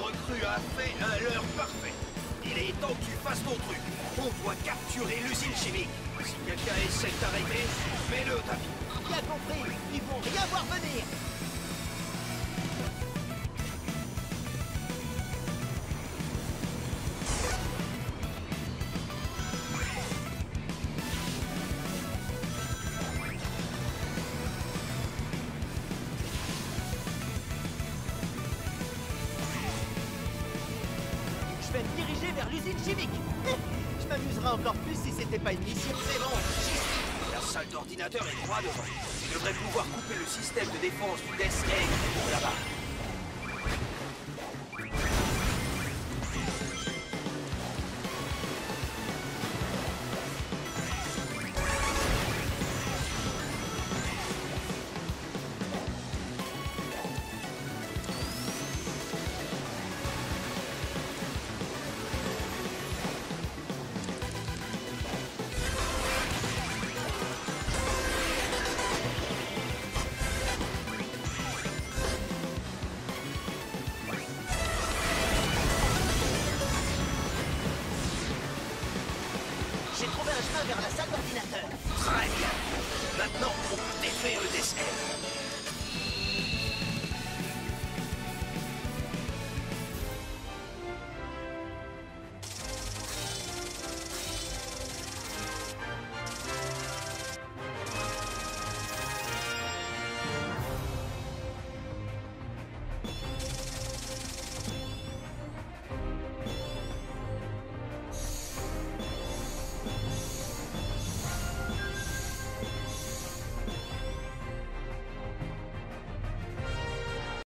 recrue a fait à l'heure parfaite. Il est temps que tu fasses ton truc. On doit capturer l'usine chimique. Si quelqu'un essaie de t'arrêter, mets-le au tapis. Bien compris, ils vont rien voir venir. Je vais me diriger vers l'usine chimique. Je m'amuserais encore plus si c'était pas une mission. C'est bon. La salle d'ordinateur est droit devant. Tu devrais pouvoir couper le système de défense du Death Egg là-bas.